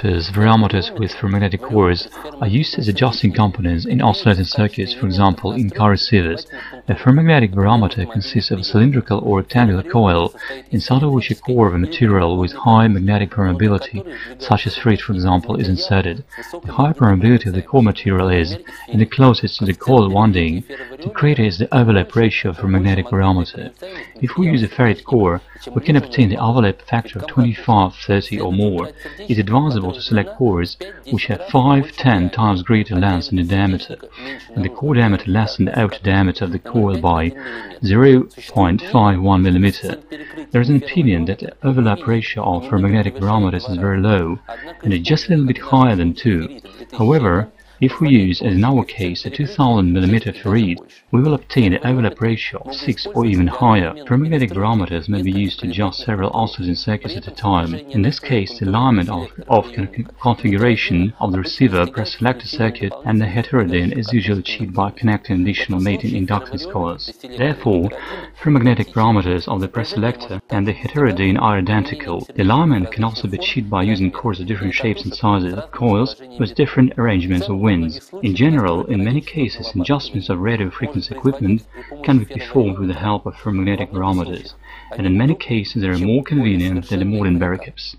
These variometers with ferromagnetic cores are used as adjusting components in oscillating circuits, for example in car receivers. A ferromagnetic variometer consists of a cylindrical or rectangular coil, inside of which a core of a material with high magnetic permeability, such as ferrite for example, is inserted. The higher permeability of the core material is, and the closest to the coil winding, the greater is the overlap ratio a magnetic variometer. If we use a ferrite core, we can obtain the overlap factor of 25, 30 or more. It's advisable to select cores which have 5, 10 times greater length in the diameter, and the core diameter less than the outer diameter of the coil by 0.51 mm. There is an opinion that the overlap ratio of ferromagnetic variometers is very low, and is just a little bit higher than 2. However, if we use, as in our case, a 2000 mm ferrite, we will obtain an overlap ratio of 6 or even higher. Ferromagnetic variometers may be used to adjust several oscillating circuits at a time. In this case, the alignment of, of configuration of the receiver preselector circuit and the heterodyne is usually achieved by connecting additional mating inductance coils. Therefore, ferromagnetic variometers of the preselector and the heterodyne are identical. The alignment can also be achieved by using cores of different shapes and sizes of coils with different arrangements of winds. In general, in many cases, adjustments of radio frequency equipment can be performed with the help of ferromagnetic variometers, and in many cases they are more convenient than the modern varicaps.